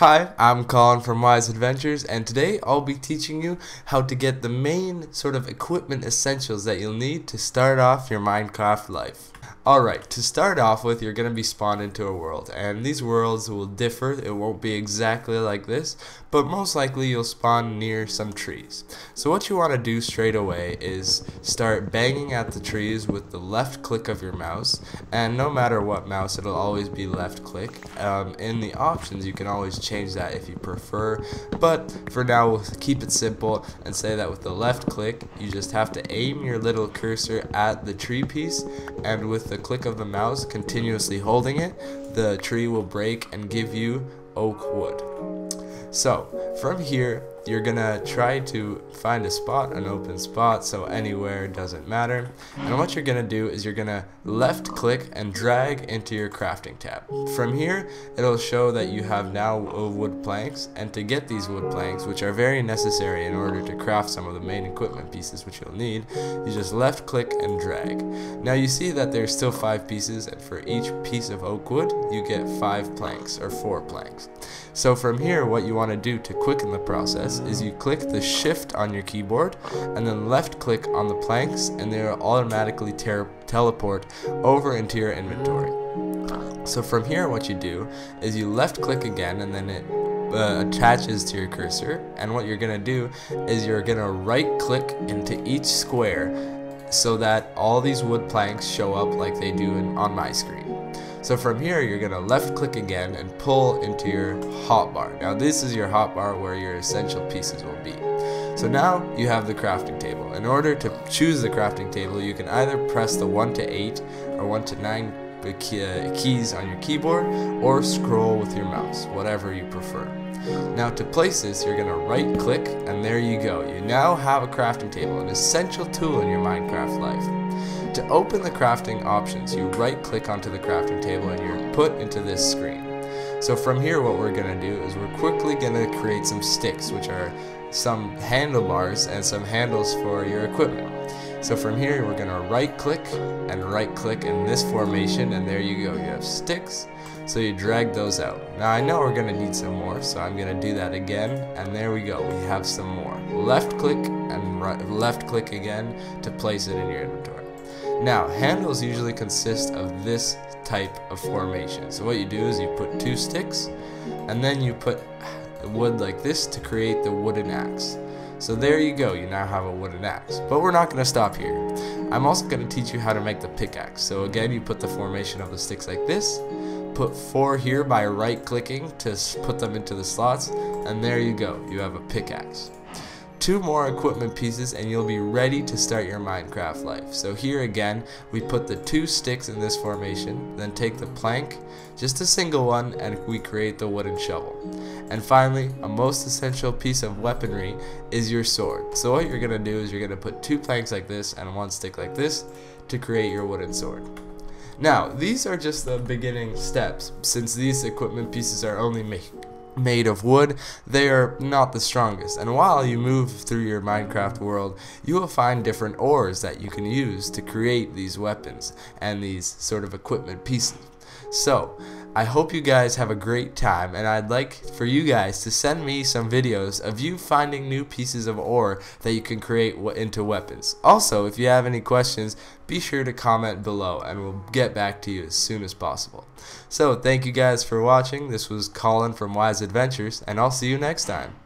Hi, I'm Colin from Wise Adventures, and today I'll be teaching you how to get the main sort of equipment essentials that you'll need to start off your Minecraft life. Alright, to start off with, you're going to be spawned into a world, and these worlds will differ. It won't be exactly like this, but most likely you'll spawn near some trees. So what you want to do straight away is start banging at the trees with the left click of your mouse, and no matter what mouse, it'll always be left click. Um, in the options, you can always change that if you prefer, but for now, we'll keep it simple and say that with the left click, you just have to aim your little cursor at the tree piece, and with the click of the mouse, continuously holding it, the tree will break and give you oak wood. So, from here, you're gonna try to find a spot, an open spot, so anywhere doesn't matter. And what you're gonna do is you're gonna left click and drag into your crafting tab. From here, it'll show that you have now wood planks, and to get these wood planks, which are very necessary in order to craft some of the main equipment pieces which you'll need, you just left click and drag. Now you see that there's still five pieces, and for each piece of oak wood, you get five planks, or four planks. So from here, what you want to do to quicken the process is you click the shift on your keyboard and then left click on the planks and they'll automatically teleport over into your inventory. So from here what you do is you left click again and then it uh, attaches to your cursor and what you're gonna do is you're gonna right click into each square so that all these wood planks show up like they do in, on my screen. So from here, you're going to left click again and pull into your hotbar. Now this is your hotbar where your essential pieces will be. So now you have the crafting table. In order to choose the crafting table, you can either press the 1 to 8 or 1 to 9 uh, keys on your keyboard or scroll with your mouse, whatever you prefer. Now to place this, you're going to right click and there you go. You now have a crafting table, an essential tool in your Minecraft life. To open the crafting options, you right click onto the crafting table and you're put into this screen. So from here what we're going to do is we're quickly going to create some sticks which are some handlebars and some handles for your equipment. So from here we're going to right click and right click in this formation and there you go. You have sticks so you drag those out. Now I know we're going to need some more so I'm going to do that again and there we go. We have some more. Left click and right, left click again to place it in your inventory. Now, handles usually consist of this type of formation. So what you do is you put two sticks, and then you put wood like this to create the wooden axe. So there you go, you now have a wooden axe. But we're not going to stop here. I'm also going to teach you how to make the pickaxe. So again, you put the formation of the sticks like this, put four here by right clicking to put them into the slots, and there you go, you have a pickaxe two more equipment pieces and you'll be ready to start your Minecraft life. So here again, we put the two sticks in this formation, then take the plank, just a single one, and we create the wooden shovel. And finally, a most essential piece of weaponry is your sword. So what you're going to do is you're going to put two planks like this and one stick like this to create your wooden sword. Now, these are just the beginning steps, since these equipment pieces are only made made of wood, they are not the strongest. And while you move through your Minecraft world, you will find different ores that you can use to create these weapons and these sort of equipment pieces. So, I hope you guys have a great time and I'd like for you guys to send me some videos of you finding new pieces of ore that you can create into weapons. Also, if you have any questions, be sure to comment below and we'll get back to you as soon as possible. So, thank you guys for watching. This was Colin from Wise Adventures and I'll see you next time.